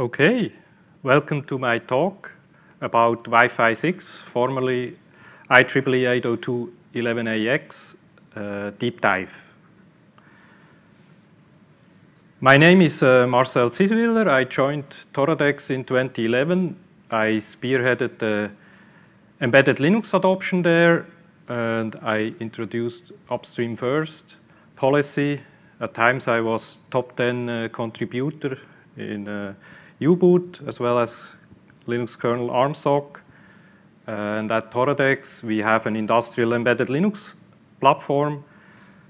Okay, welcome to my talk about Wi-Fi 6, formerly IEEE 802.11ax uh, deep dive. My name is uh, Marcel Ziswiler. I joined Toradex in 2011. I spearheaded the embedded Linux adoption there, and I introduced upstream first policy. At times I was top 10 uh, contributor in uh, U-boot as well as Linux kernel ARM SOC. And at Toradex, we have an industrial embedded Linux platform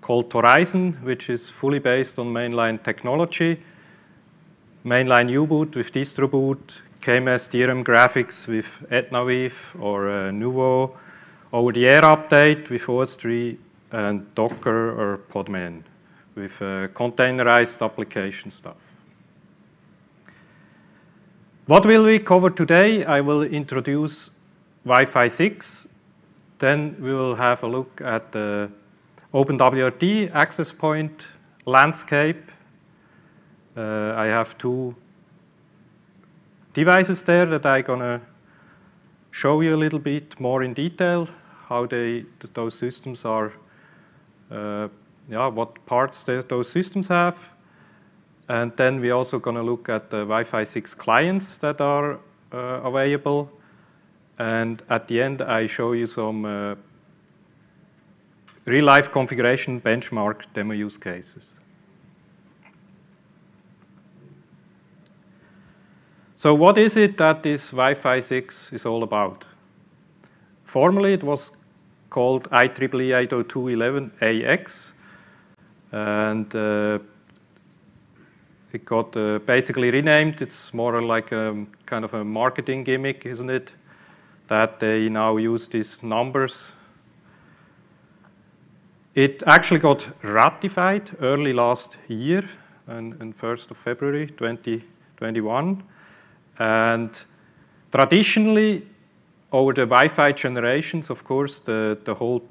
called Torizon, which is fully based on mainline technology. Mainline U-boot with DistroBoot, KMS DRM graphics with Etnaviv or uh, Nouveau, over-the-air update with OSTree, and Docker or Podman with uh, containerized application stuff. What will we cover today? I will introduce Wi-Fi 6. Then we will have a look at the OpenWRT access point landscape. Uh, I have two devices there that I'm going to show you a little bit more in detail, how they, those systems are, uh, yeah, what parts those systems have. And then we're also going to look at the Wi-Fi 6 clients that are uh, available. And at the end, I show you some uh, real-life configuration benchmark demo use cases. So what is it that this Wi-Fi 6 is all about? Formerly, it was called IEEE 802.11ax, and uh, it got uh, basically renamed. It's more like a kind of a marketing gimmick, isn't it? That they now use these numbers. It actually got ratified early last year, on, on 1st of February 2021. And traditionally, over the Wi-Fi generations, of course, the, the whole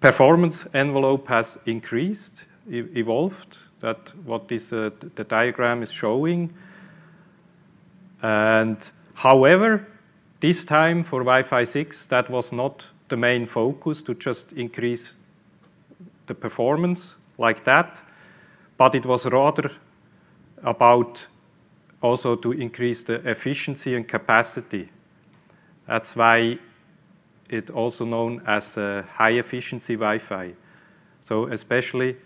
performance envelope has increased, e evolved that what this, uh, the diagram is showing. And however, this time for Wi-Fi 6, that was not the main focus to just increase the performance like that, but it was rather about also to increase the efficiency and capacity. That's why it's also known as uh, high efficiency Wi-Fi. So especially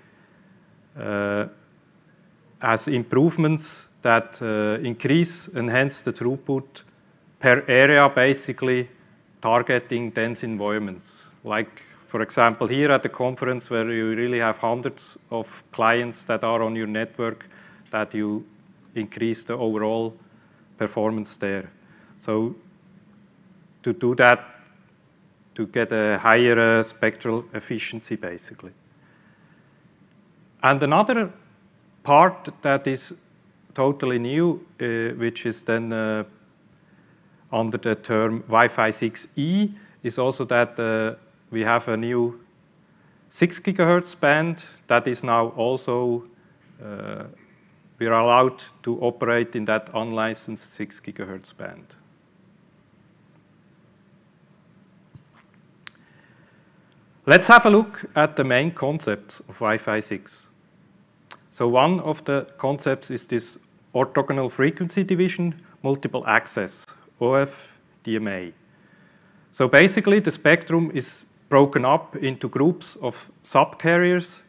as improvements that uh, increase, enhance the throughput per area, basically targeting dense environments. Like, for example, here at the conference where you really have hundreds of clients that are on your network, that you increase the overall performance there. So to do that, to get a higher uh, spectral efficiency, basically. And another part that is totally new, uh, which is then uh, under the term Wi-Fi 6E, is also that uh, we have a new 6 gigahertz band that is now also, uh, we are allowed to operate in that unlicensed 6 gigahertz band. Let's have a look at the main concepts of Wi-Fi 6. So one of the concepts is this orthogonal frequency division, multiple access, OFDMA. So basically, the spectrum is broken up into groups of subcarriers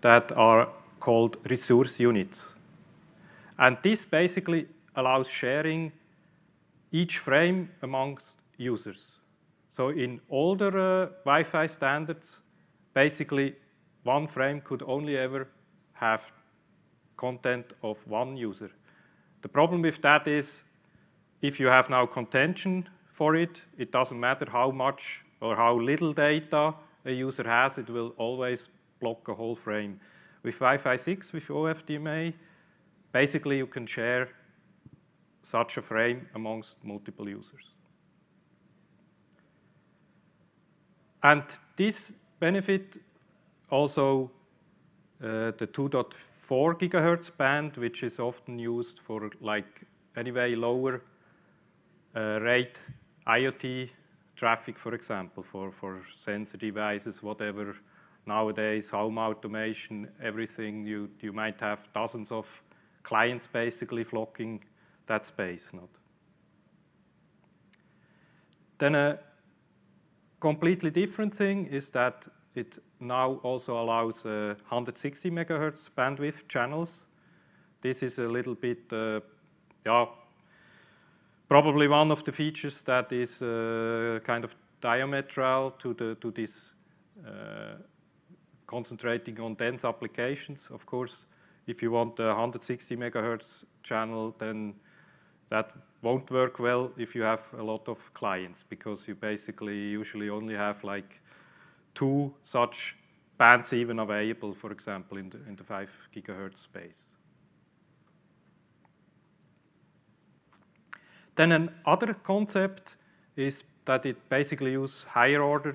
that are called resource units. And this basically allows sharing each frame amongst users. So in older uh, Wi-Fi standards, basically one frame could only ever have content of one user. The problem with that is if you have now contention for it, it doesn't matter how much or how little data a user has, it will always block a whole frame. With Wi-Fi 6, with OFDMA, basically you can share such a frame amongst multiple users. And this benefit also uh, the 2.4 4 gigahertz band, which is often used for like anyway lower uh, rate IoT traffic, for example, for, for sensor devices, whatever. Nowadays, home automation, everything, you, you might have dozens of clients basically flocking that space. Not. Then a completely different thing is that it now also allows uh, 160 megahertz bandwidth channels. This is a little bit, uh, yeah, probably one of the features that is uh, kind of diametral to, the, to this concentrating on dense applications. Of course, if you want a 160 megahertz channel, then that won't work well if you have a lot of clients because you basically usually only have like two such bands even available, for example, in the, in the 5 gigahertz space. Then another concept is that it basically uses higher order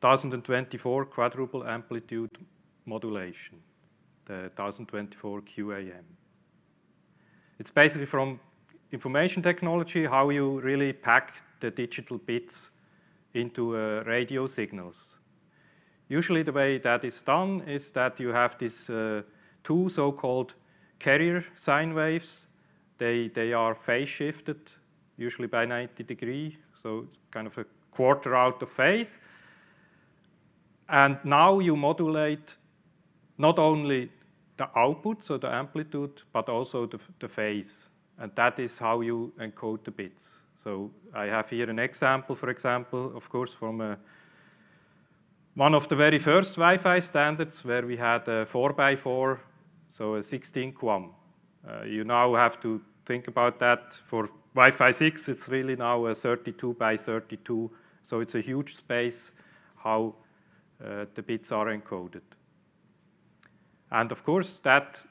1024 quadruple amplitude modulation, the 1024 QAM. It's basically from information technology how you really pack the digital bits into uh, radio signals. Usually the way that is done is that you have these uh, two so-called carrier sine waves they, they are phase shifted, usually by 90 degree, so kind of a quarter out of phase. And now you modulate not only the output, so the amplitude, but also the, the phase. And that is how you encode the bits. So I have here an example, for example, of course, from a, one of the very first Wi-Fi standards where we had a 4x4, so a 16 QAM. Uh, you now have to think about that. For Wi-Fi 6, it's really now a 32 by 32, so it's a huge space how uh, the bits are encoded. And of course, that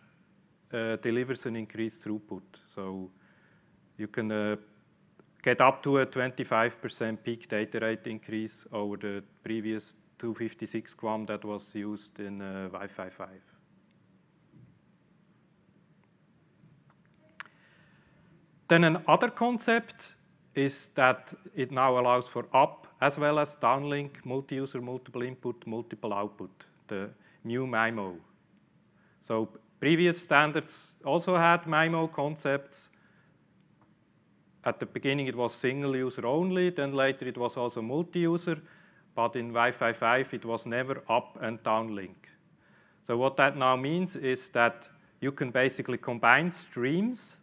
uh, delivers an increased throughput. So you can uh, get up to a 25% peak data rate increase over the previous 256 QAM that was used in uh, Wi-Fi 5. Then another concept is that it now allows for up as well as downlink, multi-user, multiple input, multiple output, the new MIMO. So previous standards also had MIMO concepts. At the beginning it was single user only, then later it was also multi-user, but in Wi-Fi 5 it was never up and downlink. So what that now means is that you can basically combine streams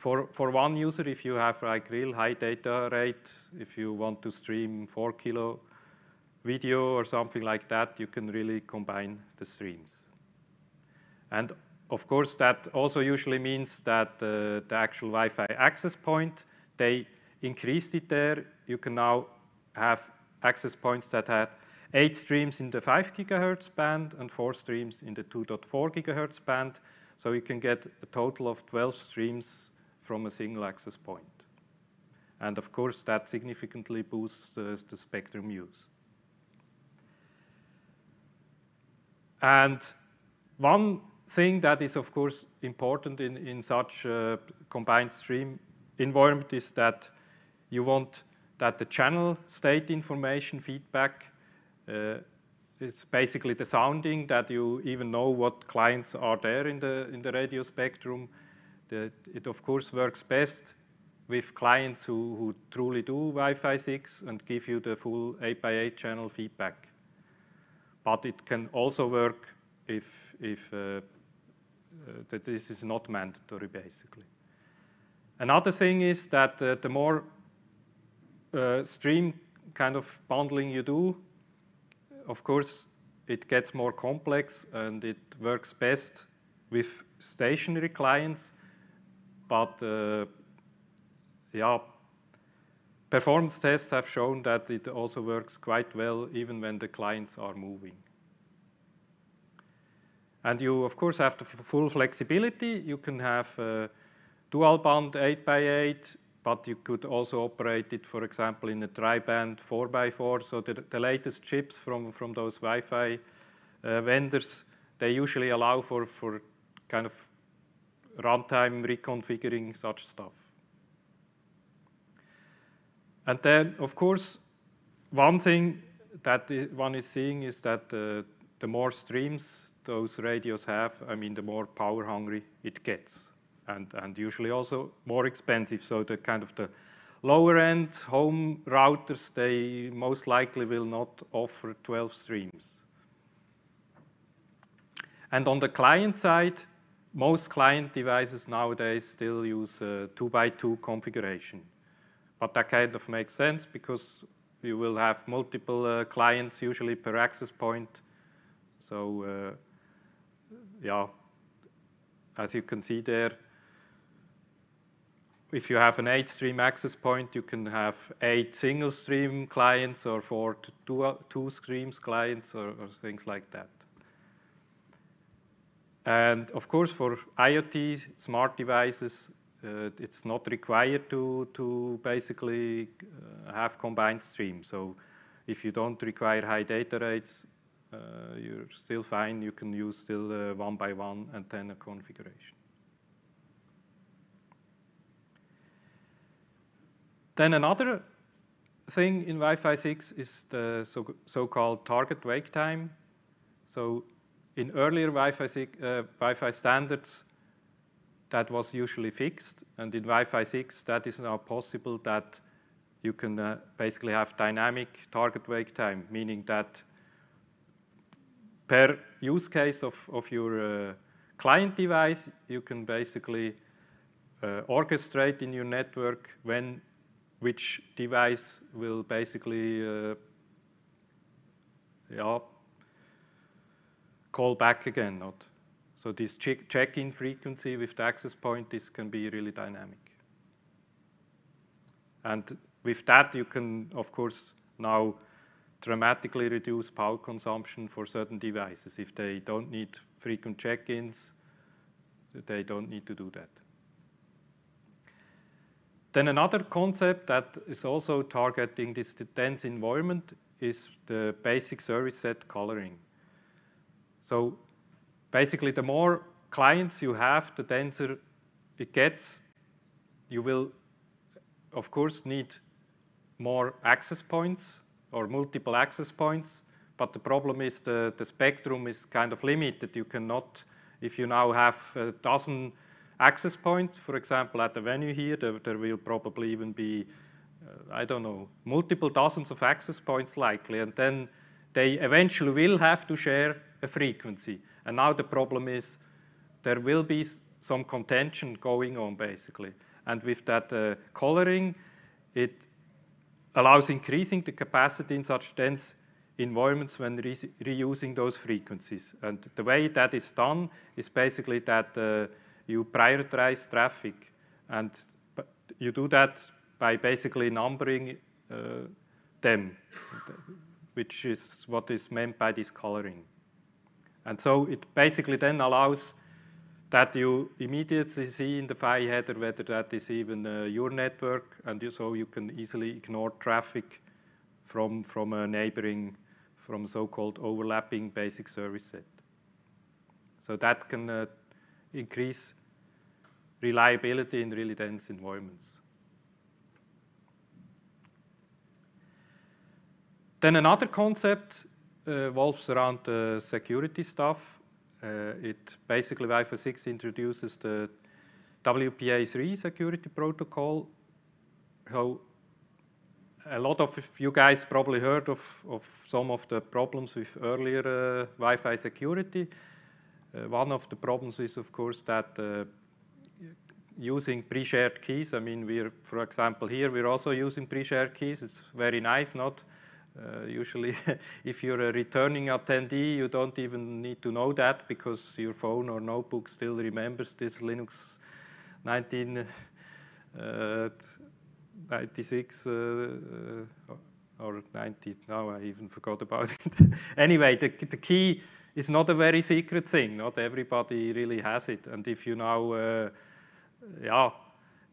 for, for one user, if you have like real high data rate, if you want to stream four kilo video or something like that, you can really combine the streams. And of course, that also usually means that uh, the actual Wi-Fi access point, they increased it there. You can now have access points that had eight streams in the 5 gigahertz band and four streams in the 2.4 gigahertz band. So you can get a total of 12 streams from a single access point. And of course, that significantly boosts the, spectrum use. And one thing that is, of course, important in, in such a combined stream environment is that you want that the channel state information feedback uh, is basically the sounding that you even know what clients are there in the, in the radio spectrum it of course works best with clients who, who truly do Wi-Fi 6 and give you the full 8x8 channel feedback. But it can also work if, if uh, uh, that this is not mandatory, basically. Another thing is that uh, the more uh, stream kind of bundling you do, of course, it gets more complex and it works best with stationary clients but uh, yeah, performance tests have shown that it also works quite well even when the clients are moving. And you, of course, have the full flexibility. You can have uh, dual band 8x8, but you could also operate it, for example, in a tri-band 4x4. So the, the, latest chips from, from those Wi-Fi uh, vendors, they usually allow for, for kind of runtime reconfiguring such stuff. And then, of course, one thing that one is seeing is that uh, the more streams those radios have, I mean, the more power hungry it gets, and and usually also more expensive. So the kind of the lower end home routers, they most likely will not offer 12 streams. And on the client side, most client devices nowadays still use a two by two configuration. But that kind of makes sense because you will have multiple uh, clients usually per access point. So uh, yeah, as you can see there, if you have an eight stream access point, you can have eight single stream clients or four to two, two streams clients or, or things like that. And of course, for IoT smart devices, uh, it's not required to, to basically uh, have combined streams. So if you don't require high data rates, uh, you're still fine. You can use still uh, one by one antenna configuration. Then another thing in Wi-Fi 6 is the so-called so target wake time. So in earlier Wi-Fi, uh, Wi-Fi standards, that was usually fixed, and in Wi-Fi 6, that is now possible that you can uh, basically have dynamic target wake time, meaning that per use case of, of your uh, client device, you can basically uh, orchestrate in your network when which device will basically uh, yeah, call back again. Not so this check-in frequency with the access point, this can be really dynamic. And with that, you can, of course, now dramatically reduce power consumption for certain devices. If they don't need frequent check-ins, they don't need to do that. Then another concept that is also targeting this dense environment is the basic service set coloring. So basically, the more clients you have, the denser it gets. You will, of course, need more access points or multiple access points. But the problem is the, the spectrum is kind of limited. You cannot, if you now have a dozen access points, for example, at the venue here, there, there will probably even be, uh, I don't know, multiple dozens of access points likely. And then they eventually will have to share a frequency. And now the problem is there will be some contention going on, basically. And with that uh, coloring, it allows increasing the capacity in such dense environments when re reusing those frequencies. And the way that is done is basically that uh, you prioritize traffic. And you do that by basically numbering uh, them, which is what is meant by this coloring. And so it basically then allows that you immediately see in the PHY header whether that is even uh, your network, and you, so you can easily ignore traffic from, from a neighboring, from so-called overlapping basic service set. So that can uh, increase reliability in really dense environments. Then another concept revolves uh, around the security stuff. Uh, it basically Wi-Fi 6 introduces the WPA3 security protocol. So a lot of you guys probably heard of, of some of the problems with earlier uh, Wi-Fi security. Uh, one of the problems is, of course, that uh, using pre-shared keys. I mean, we're, for example, here we're also using pre-shared keys. It's very nice, not uh, usually, if you're a returning attendee, you don't even need to know that because your phone or notebook still remembers this Linux 1996 uh, uh, or 90. Now I even forgot about it. anyway, the, the key is not a very secret thing. Not everybody really has it. And if you now, uh, yeah,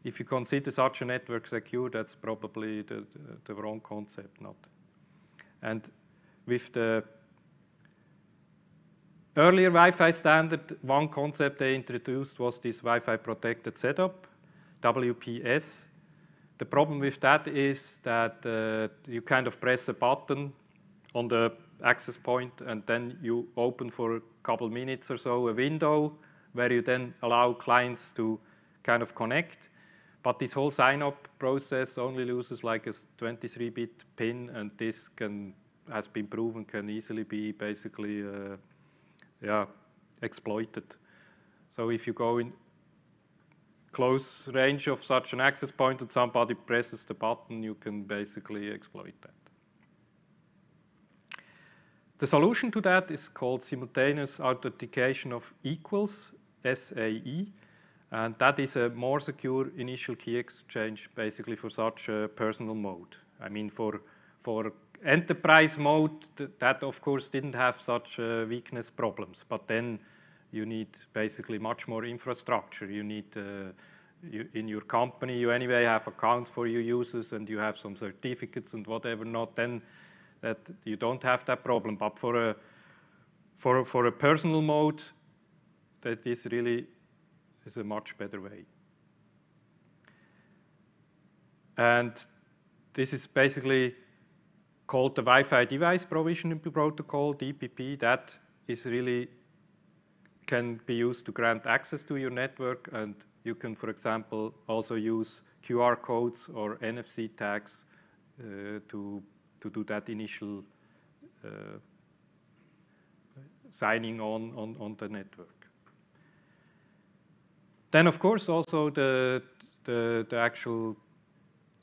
if you consider such a network secure, that's probably the, the, the wrong concept, not. And with the earlier Wi-Fi standard, one concept they introduced was this Wi-Fi protected setup, WPS. The problem with that is that uh, you kind of press a button on the access point and then you open for a couple minutes or so a window where you then allow clients to kind of connect. But this whole sign-up process only uses like a 23-bit PIN, and this can has been proven can easily be basically uh, yeah, exploited. So if you go in close range of such an access point and somebody presses the button, you can basically exploit that. The solution to that is called simultaneous authentication of equals, SAE, and that is a more secure initial key exchange basically for such a personal mode. I mean, for, for enterprise mode, that of course didn't have such uh, weakness problems, but then you need basically much more infrastructure. You need, uh, you, in your company, you anyway have accounts for your users and you have some certificates and whatever not, then that you don't have that problem. But for a, for, for a personal mode, that is really is a much better way. And this is basically called the Wi-Fi Device Provisioning Protocol, DPP. That is really can be used to grant access to your network, and you can, for example, also use QR codes or NFC tags uh, to, to do that initial uh, signing on, on, on the network. Then, of course, also the, the, the actual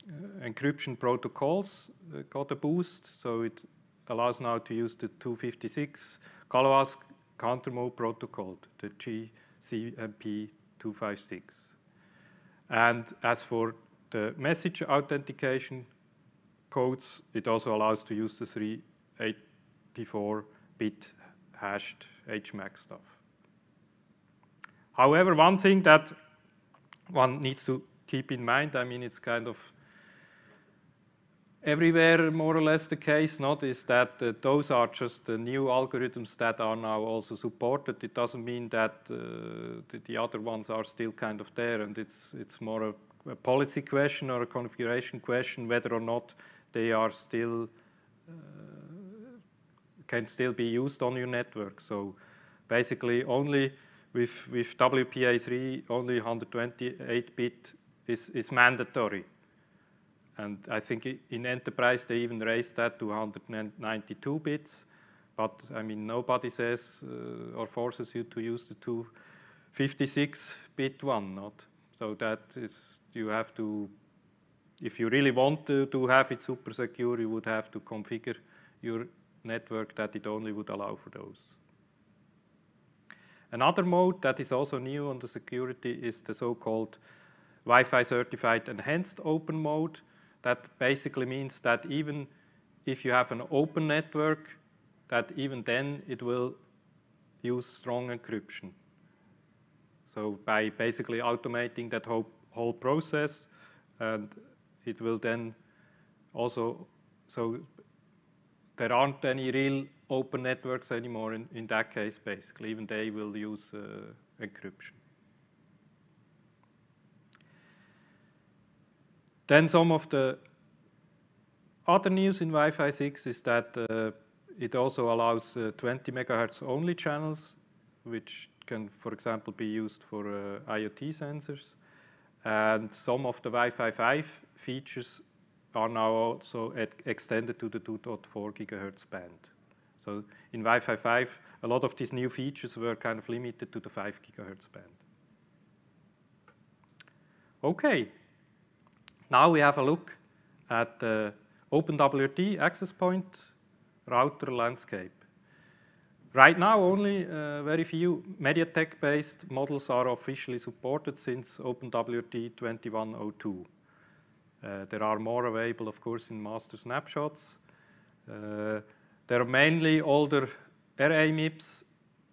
uh, encryption protocols uh, got a boost, so it allows now to use the 256 Galois counter mode protocol, the GCMP 256. And as for the message authentication codes, it also allows to use the 384-bit hashed HMAC stuff. However, one thing that one needs to keep in mind, I mean, it's kind of everywhere more or less the case, not is that uh, those are just the new algorithms that are now also supported. It doesn't mean that uh, the, the, other ones are still kind of there, and it's it's more a, a, policy question or a configuration question whether or not they are still uh, can still be used on your network. So basically, only with with WPA3, only 128 bit is is mandatory. And I think in enterprise, they even raised that to 192 bits. But I mean, nobody says uh, or forces you to use the 256-bit one, not? So that is, you have to, if you really want to, to have it super secure, you would have to configure your network that it only would allow for those. Another mode that is also new on the security is the so-called Wi-Fi certified enhanced open mode. That basically means that even if you have an open network, that even then it will use strong encryption. So by basically automating that whole, whole process, and it will then also, so there aren't any real open networks anymore in, in that case, basically. Even they will use uh, encryption. Then some of the other news in Wi-Fi 6 is that uh, it also allows uh, 20 megahertz only channels, which can, for example, be used for uh, IoT sensors. And some of the Wi-Fi 5 features are now also extended to the 2.4 gigahertz band. So in Wi-Fi 5, a lot of these new features were kind of limited to the 5 gigahertz band. Okay, now we have a look at the OpenWRT access point router landscape. Right now, only uh, very few MediaTek-based models are officially supported since OpenWRT 2102. Uh, there are more available, of course, in master snapshots. Uh, there are mainly older ramips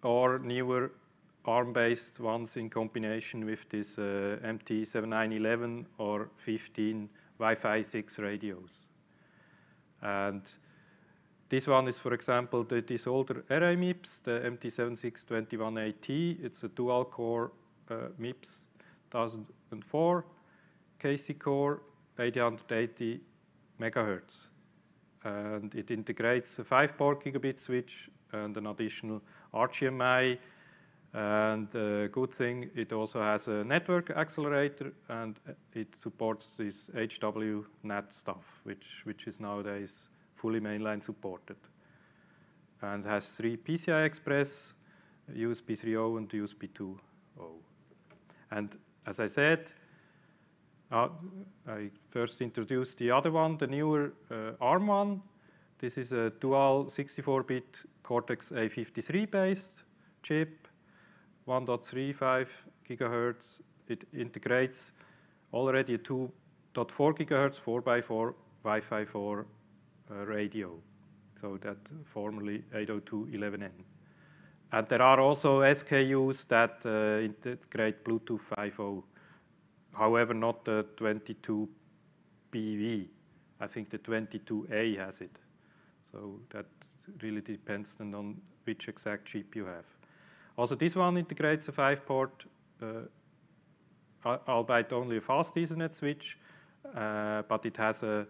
or newer ARM-based ones in combination with this uh, MT7911 or 15 Wi-Fi 6 radios. And this one is, for example, the, this older ramips, the MT7621AT. It's a dual-core uh, MIPS 1004 KC core, 880 megahertz. And it integrates a 5-port gigabit switch and an additional RGMI. And the good thing, it also has a network accelerator and it supports this HWNAT stuff, which, which is nowadays fully mainline supported. And has three PCI Express, USB 3.0 and USB 2.0. And as I said, uh, I first introduced the other one, the newer uh, ARM one. This is a dual 64-bit Cortex-A53 based chip, 1.35 gigahertz. It integrates already a 2.4 gigahertz 4x4 Wi-Fi 4 uh, radio, so that formerly 802.11n. And there are also SKUs that uh, integrate Bluetooth 5.0 however, not the 22BV. I think the 22A has it. So that really depends on which exact chip you have. Also, this one integrates a five-port, uh, albeit only a fast Ethernet switch, uh, but it has a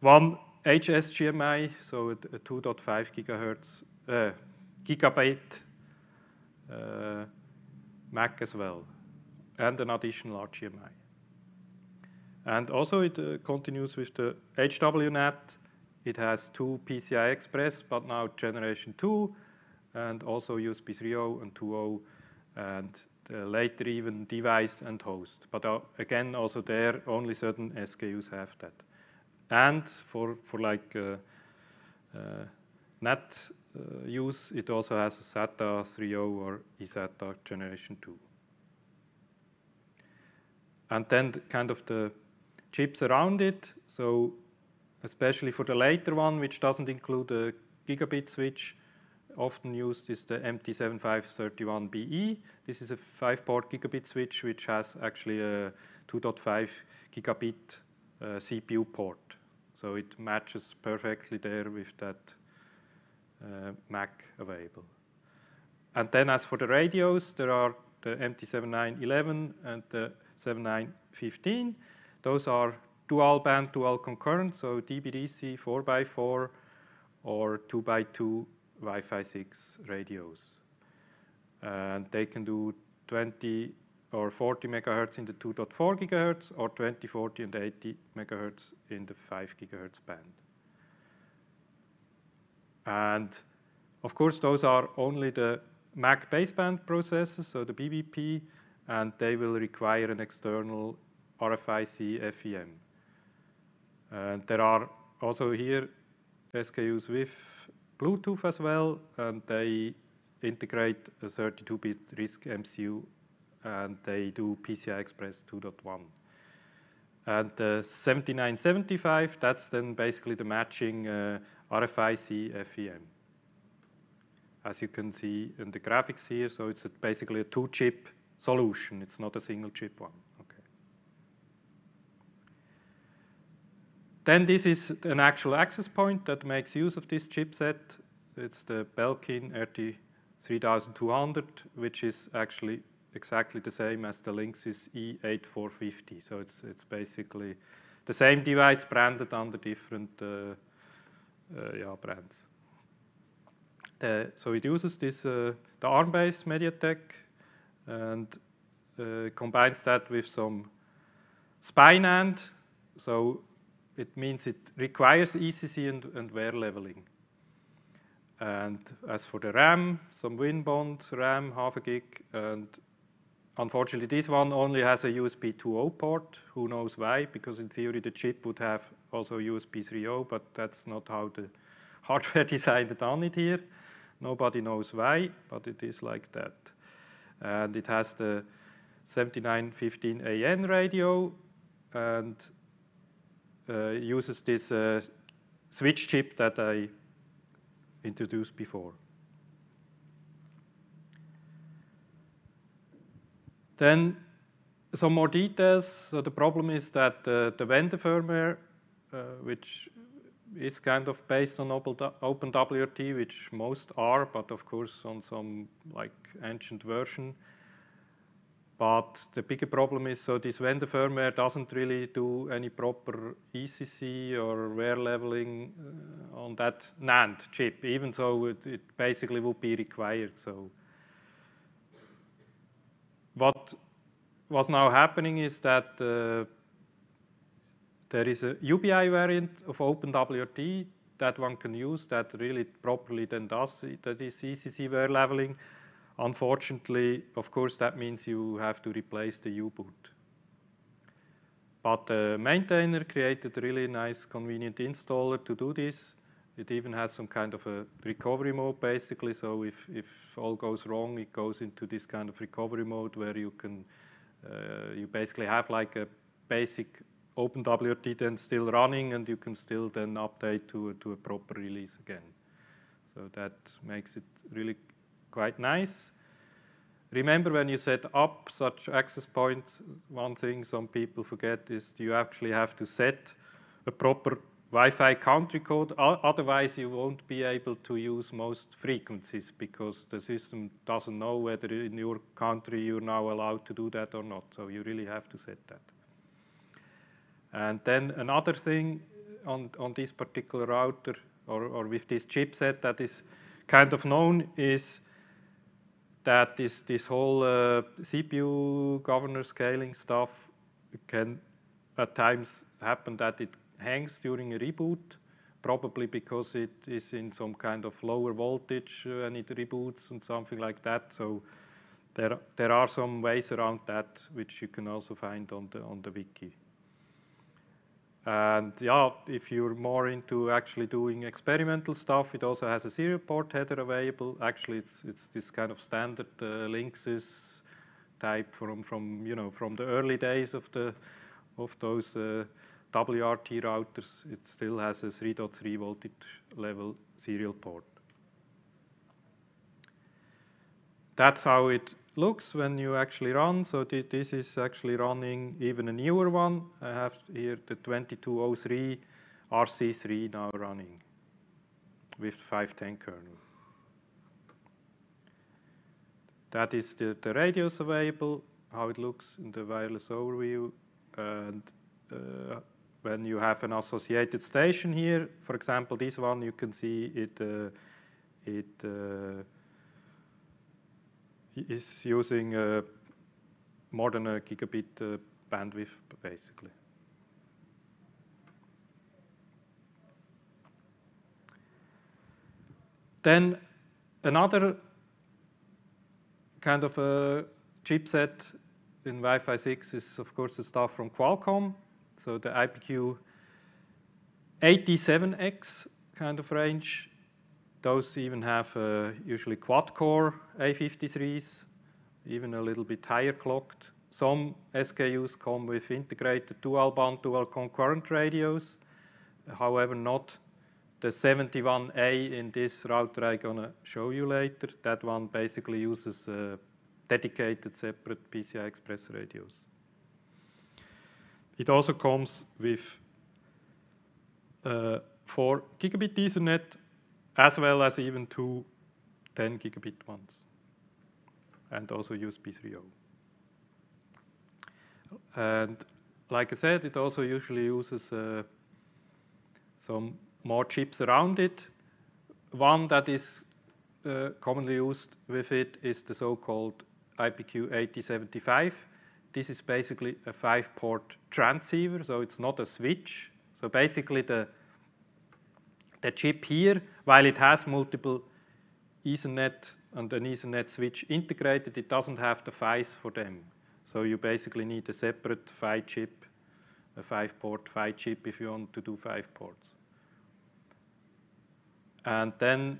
one HSGMI, so a, a 2.5 gigahertz uh, gigabit uh, MAC as well and an additional RGMI. And also it uh, continues with the HWNAT. It has two PCI Express, but now generation 2, and also USB 3.0 and 2.0, and later even device and host. But uh, again, also there, only certain SKUs have that. And for, for like uh, uh, net uh, use, it also has a SATA 3.0 or eSATA generation 2 and then kind of the chips around it. So especially for the later one, which doesn't include a gigabit switch, often used is the MT7531BE. This is a 5-port gigabit switch which has actually a 2.5 gigabit uh, CPU port. So it matches perfectly there with that uh, MAC available. And then as for the radios, there are the MT7911 and the 7915. Those are dual band, dual concurrent, so DBDC 4x4 or 2x2 Wi-Fi 6 radios. And they can do 20 or 40 megahertz in the 2.4 gigahertz or 20, 40, and 80 megahertz in the 5 gigahertz band. And of course, those are only the MAC baseband processors, so the BBP and they will require an external RFIC FEM. And there are also here SKUs with Bluetooth as well, and they integrate a 32-bit RISC MCU, and they do PCI Express 2.1. And the 7975, that's then basically the matching uh, RFIC FEM. As you can see in the graphics here, so it's a, basically a two-chip solution. It's not a single chip one. Okay. Then this is an actual access point that makes use of this chipset. It's the Belkin RT3200, which is actually exactly the same as the Linksys E8450. So it's, it's basically the same device branded under different uh, uh, yeah, brands. So it uses this uh, the ARM-based MediaTek and uh, combines that with some SPI NAND. So it means it requires ECC and, and wear leveling. And as for the RAM, some WinBond RAM, half a gig, and unfortunately this one only has a USB 2.0 port. Who knows why? Because in theory the chip would have also USB 3.0, but that's not how the hardware designer done it here. Nobody knows why, but it is like that and it has the 7915AN radio and uh, uses this uh, switch chip that I introduced before. Then some more details. So the problem is that uh, the vendor firmware, uh, which is kind of based on OpenWRT, which most are, but of course on some like ancient version. But the bigger problem is, so this vendor firmware doesn't really do any proper ECC or wear leveling uh, on that NAND chip, even though it, it, basically would be required. So what was now happening is that uh, there is a UBI variant of OpenWRT that one can use that really properly then does that is ECC wear leveling. Unfortunately, of course, that means you have to replace the U-boot. But the maintainer created a really nice, convenient installer to do this. It even has some kind of a recovery mode, basically. So if, if all goes wrong, it goes into this kind of recovery mode where you can, uh, you basically have like a basic OpenWRT then still running, and you can still then update to, to a proper release again. So that makes it really quite nice. Remember when you set up such access points, one thing some people forget is you actually have to set a proper Wi-Fi country code, otherwise you won't be able to use most frequencies because the system doesn't know whether in your country you're now allowed to do that or not, so you really have to set that. And then another thing on, on this particular router or, or with this chipset that is kind of known is that this, this whole uh, CPU governor scaling stuff can at times happen that it hangs during a reboot, probably because it is in some kind of lower voltage uh, and it reboots and something like that. So there, there are some ways around that which you can also find on the, on the wiki. And yeah, if you're more into actually doing experimental stuff, it also has a serial port header available. Actually, it's it's this kind of standard uh, Linksys type from from you know from the early days of the of those uh, WRT routers. It still has a 3.3 voltage level serial port. That's how it looks when you actually run. So th this is actually running even a newer one. I have here the 2203 RC3 now running with 510 kernel. That is the, the radios available, how it looks in the wireless overview. And uh, when you have an associated station here, for example, this one, you can see it, uh, it uh, is using uh, more than a gigabit uh, bandwidth, basically. Then another kind of a chipset in Wi-Fi 6 is, of course, the stuff from Qualcomm. So the IPQ 87X kind of range those even have uh, usually quad-core A53s, even a little bit higher clocked. Some SKUs come with integrated dual-band, dual-concurrent radios, however not the 71A in this router I'm going to show you later. That one basically uses uh, dedicated separate PCI Express radios. It also comes with uh, 4 gigabit Ethernet as well as even two 10 gigabit ones, and also USB 3.0. And like I said, it also usually uses uh, some more chips around it. One that is uh, commonly used with it is the so-called IPQ 8075. This is basically a five-port transceiver, so it's not a switch. So basically the the chip here, while it has multiple Ethernet and an Ethernet switch integrated, it doesn't have the PHYs for them. So you basically need a separate PHY chip, a five-port PHY chip if you want to do five ports. And then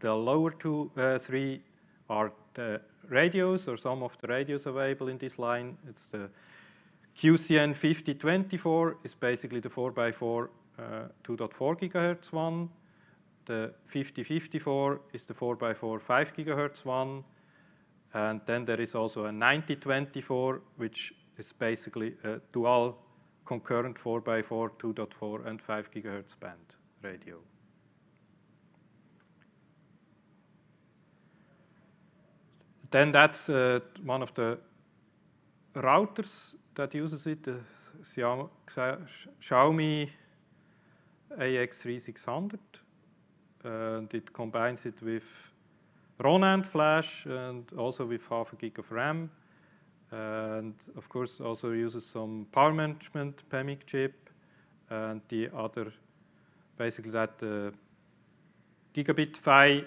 the lower two, uh, three are the radios or some of the radios available in this line. It's the QCN 5024 is basically the 4x4 uh, 2.4 gigahertz one. The 5054 is the 4x4 5 gigahertz one. And then there is also a 9024, which is basically a dual concurrent 4x4, 2.4 and 5 gigahertz band radio. Then that's uh, one of the routers that uses it, the Xiaomi AX3600. And it combines it with raw NAND flash and also with half a gig of RAM. And of course also uses some power management PMIC chip and the other, basically that uh, gigabit PHY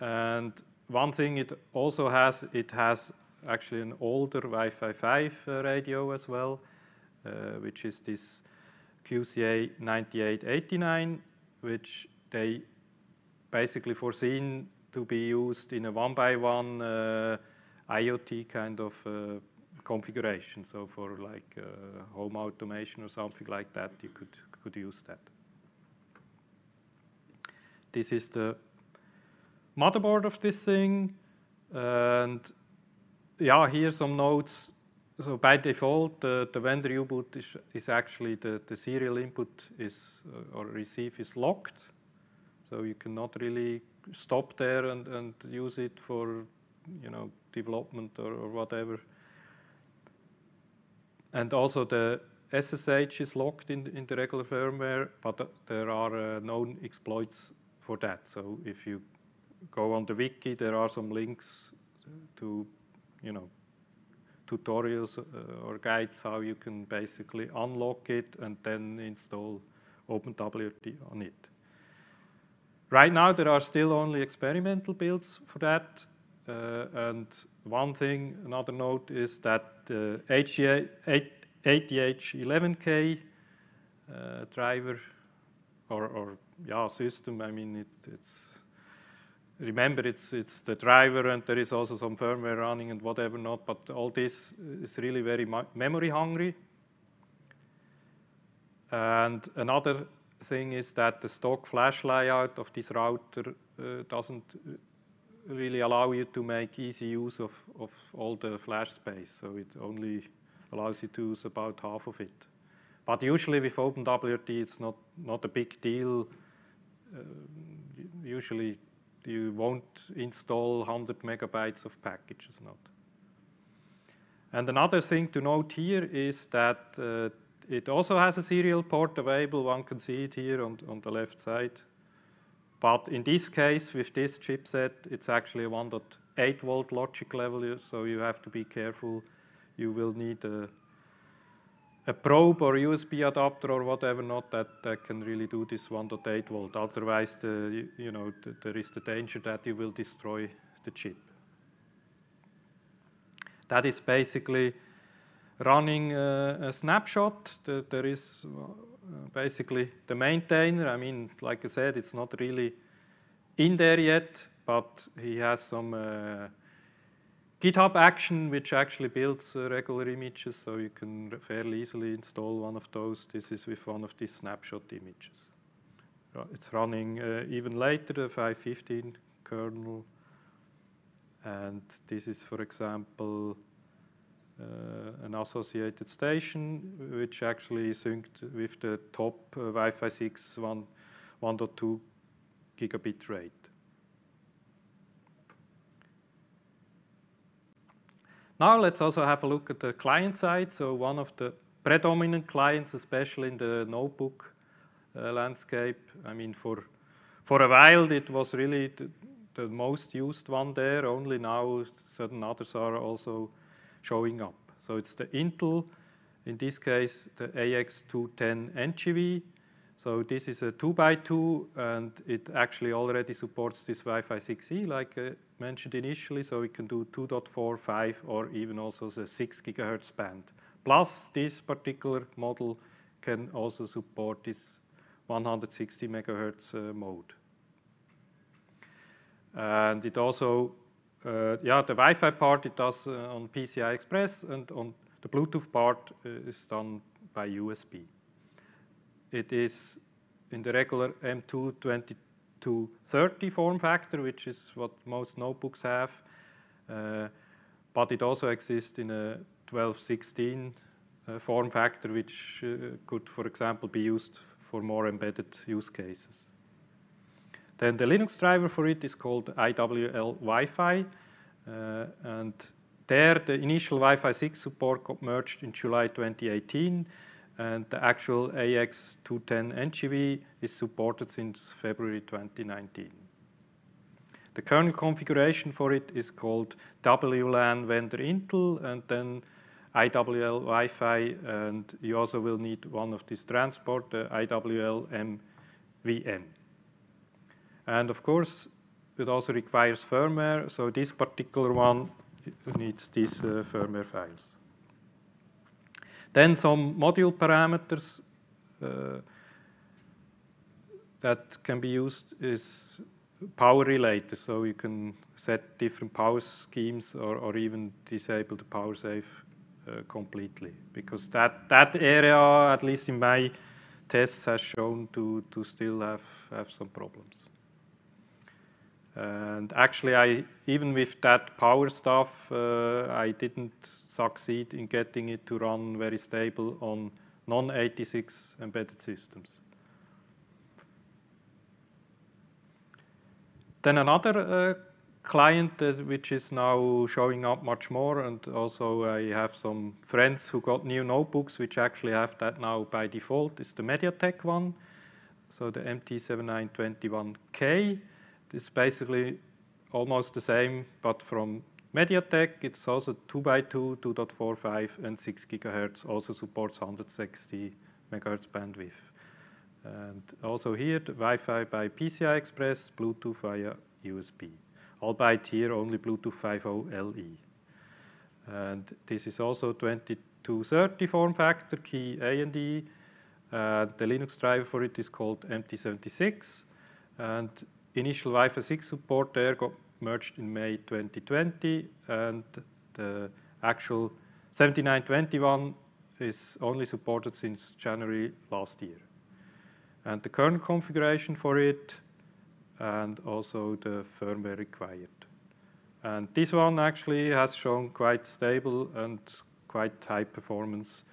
and one thing it also has, it has actually an older Wi-Fi 5 uh, radio as well, uh, which is this QCA 9889, which they basically foreseen to be used in a one-by-one uh, IoT kind of uh, configuration. So for like uh, home automation or something like that, you could, could use that. This is the motherboard of this thing. And yeah, here some notes. So by default, the, the vendor U-boot is, is actually the, the serial input is uh, or receive is locked. So you cannot really stop there and, and use it for you know development or, or whatever. And also the SSH is locked in, in the regular firmware, but there are uh, known exploits for that. So if you go on the wiki, there are some links to, you know, tutorials uh, or guides how you can basically unlock it and then install OpenWRT on it. Right now, there are still only experimental builds for that. Uh, and one thing, another note is that the HGA, ATH11K uh, driver or, or yeah, system, I mean, it, it's remember it's, it's the driver and there is also some firmware running and whatever not, but all this is really very memory hungry. And another thing is that the stock flash layout of this router uh, doesn't really allow you to make easy use of, of all the flash space. So it only allows you to use about half of it. But usually with OpenWRT, it's not, not a big deal. Uh, usually you won't install 100 megabytes of packages, not. And another thing to note here is that uh, it also has a serial port available. One can see it here on, on the left side. But in this case, with this chipset, it's actually a 1.8 volt logic level, so you have to be careful. You will need a a probe or USB adapter or whatever not that, that can really do this 1.8 volt. Otherwise, the, you know, the, there is the danger that you will destroy the chip. That is basically running a snapshot. The, there is uh, basically the maintainer. I mean, like I said, it's not really in there yet, but he has some uh, GitHub Action, which actually builds uh, regular images, so you can fairly easily install one of those. This is with one of these snapshot images. It's running uh, even later, the 5.15 kernel. And this is, for example, uh, an associated station, which actually synced with the top uh, Wi-Fi 6 1.2 gigabit rate. Now let's also have a look at the client side. So one of the predominant clients, especially in the notebook uh, landscape, I mean, for, for a while it was really the, the most used one there. Only now certain others are also showing up. So it's the Intel, in this case, the AX210 NGW. So this is a 2 by 2 and it actually already supports this Wi-Fi 6E, like uh, mentioned initially, so we can do 2.4, 5, or even also the 6 gigahertz band. Plus, this particular model can also support this 160 megahertz uh, mode. And it also, uh, yeah, the Wi-Fi part it does uh, on PCI Express, and on the Bluetooth part uh, is done by USB. It is in the regular M2 to 30 form factor, which is what most notebooks have. Uh, but it also exists in a 1216 uh, form factor, which uh, could, for example, be used for more embedded use cases. Then the Linux driver for it is called IWL Wi-Fi, uh, and there the initial Wi-Fi 6 support got merged in July 2018, and the actual AX210 NGW is supported since February 2019. The kernel configuration for it is called WLAN vendor Intel, and then IWL Wi-Fi, and you also will need one of these transport, the IWL MVM. And of course, it also requires firmware, so this particular one needs these uh, firmware files. Then some module parameters uh, that can be used is power related, so you can set different power schemes or, or even disable the power save uh, completely, because that, that area, at least in my tests, has shown to, to still have, have some problems. And actually, I even with that power stuff, uh, I didn't succeed in getting it to run very stable on non-86 embedded systems. Then another uh, client uh, which is now showing up much more, and also I have some friends who got new notebooks which actually have that now by default, is the MediaTek one, so the MT7921K. It's basically almost the same, but from MediaTek, it's also 2x2, 2.45, and 6 gigahertz, also supports 160 megahertz bandwidth. And also here, Wi-Fi by PCI Express, Bluetooth via USB. all Albeit here only Bluetooth 5.0 LE. And this is also 2230 form factor, key A and E. Uh, the Linux driver for it is called MT76. And initial Wi-Fi 6 support there got merged in May 2020, and the actual 7921 is only supported since January last year. And the kernel configuration for it, and also the firmware required. And this one actually has shown quite stable and quite high performance,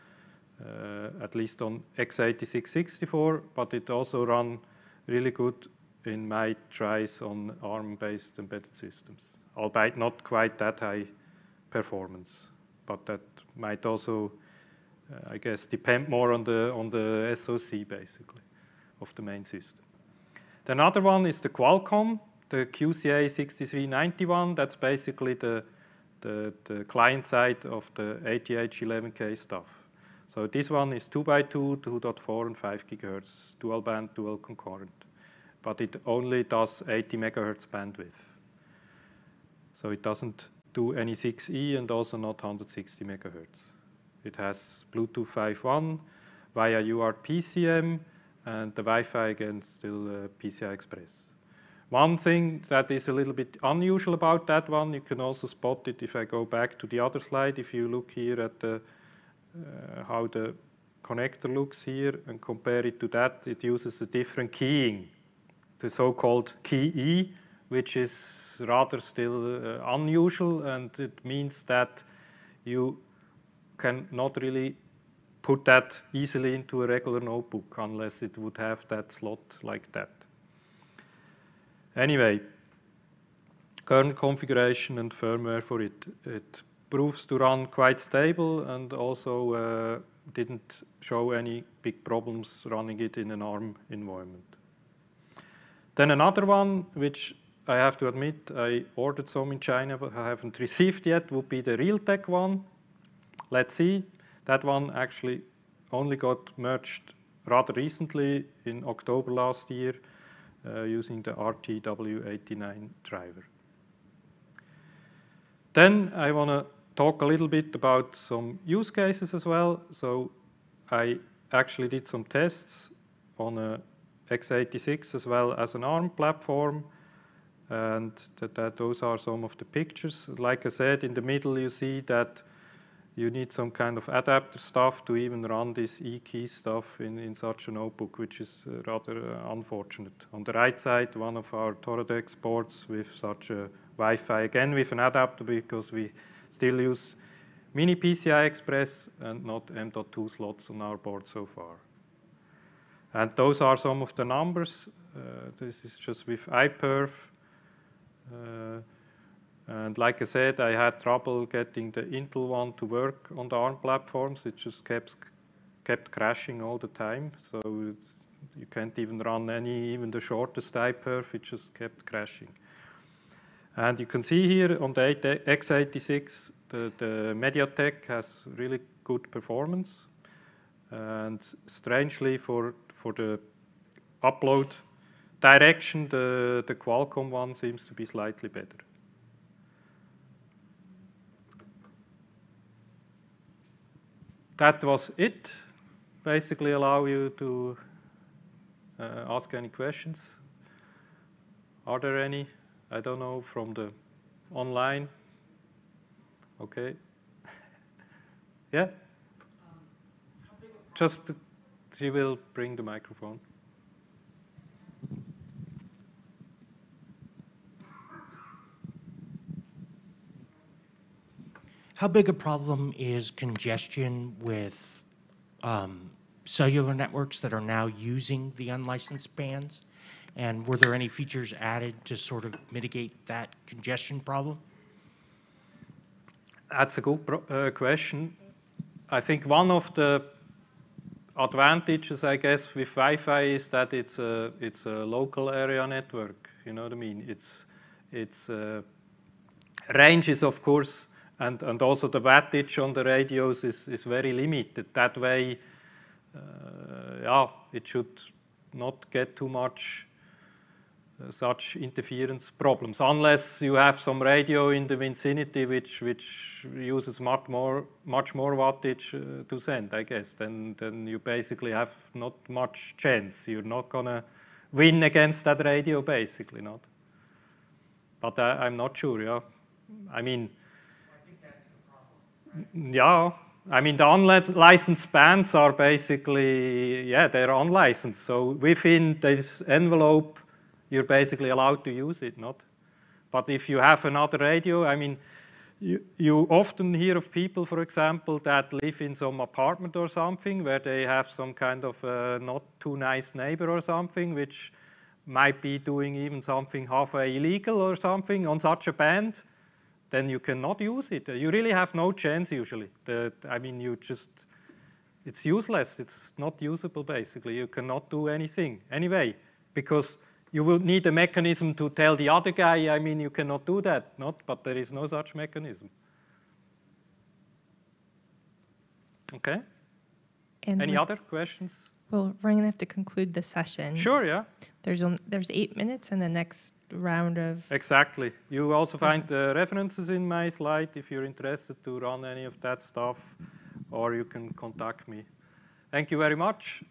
uh, at least on x86-64, but it also ran really good in my tries on ARM-based embedded systems, albeit not quite that high performance. But that might also, uh, I guess, depend more on the, on the SoC, basically, of the main system. The other one is the Qualcomm, the QCA 6391. That's basically the, the, the client side of the ATH11K stuff. So this one is 2 by 2 2.4 and 5 gigahertz, dual band, dual concurrent but it only does 80 megahertz bandwidth. So it doesn't do any 6E and also not 160 megahertz. It has Bluetooth 5.1 via UART PCM and the Wi-Fi again still uh, PCI Express. One thing that is a little bit unusual about that one, you can also spot it if I go back to the other slide. If you look here at the, uh, how the connector looks here and compare it to that, it uses a different keying the so-called key E, which is rather still uh, unusual, and it means that you can not really put that easily into a regular notebook unless it would have that slot like that. Anyway, kernel configuration and firmware for it. It proves to run quite stable and also uh, didn't show any big problems running it in an ARM environment. Then another one, which I have to admit, I ordered some in China, but I haven't received yet, would be the Realtek one. Let's see. That one actually only got merged rather recently in October last year uh, using the RTW89 driver. Then I want to talk a little bit about some use cases as well. So I actually did some tests on a x86 as well as an ARM platform. And that, that those are some of the pictures. Like I said, in the middle you see that you need some kind of adapter stuff to even run this E-key stuff in, in such a notebook, which is uh, rather uh, unfortunate. On the right side, one of our Toradex boards with such a Wi-Fi, again with an adapter because we still use mini PCI Express and not M.2 slots on our board so far. And those are some of the numbers. Uh, this is just with iPerf. Uh, and like I said, I had trouble getting the Intel one to work on the ARM platforms. It just kept kept crashing all the time. So you can't even run any, even the shortest iPerf, it just kept crashing. And you can see here on the x86, the, the MediaTek has really good performance. And strangely, for, for the upload direction, the, the Qualcomm one seems to be slightly better. That was it. Basically allow you to uh, ask any questions. Are there any? I don't know, from the online? Okay. yeah? Just, she will bring the microphone. How big a problem is congestion with um, cellular networks that are now using the unlicensed bands? And were there any features added to sort of mitigate that congestion problem? That's a good uh, question. I think one of the advantages, I guess, with Wi-Fi is that it's a it's a local area network. You know what I mean? It's it's uh, range is of course, and and also the wattage on the radios is is very limited. That way, uh, yeah, it should not get too much such interference problems, unless you have some radio in the vicinity which which uses much more much more wattage uh, to send. I guess then then you basically have not much chance. You're not gonna win against that radio, basically not. But I, am not sure. Yeah, I mean, I yeah. I mean, the unlicensed bands are basically, yeah, they're unlicensed. So within this envelope, you're basically allowed to use it, not? But if you have another radio, I mean, you, you often hear of people, for example, that live in some apartment or something where they have some kind of uh, not too nice neighbor or something, which might be doing even something halfway illegal or something on such a band, then you cannot use it. You really have no chance usually. The, I mean, you just, it's useless. It's not usable basically. You cannot do anything anyway because you will need a mechanism to tell the other guy, I mean, you cannot do that, not, but there is no such mechanism. Okay? And Any other questions? Well, we're gonna have to conclude the session. Sure, yeah, There's on, there's eight minutes and the next round of, exactly. You also find the references in my slide if you're interested to run any of that stuff, or you can contact me. Thank you very much.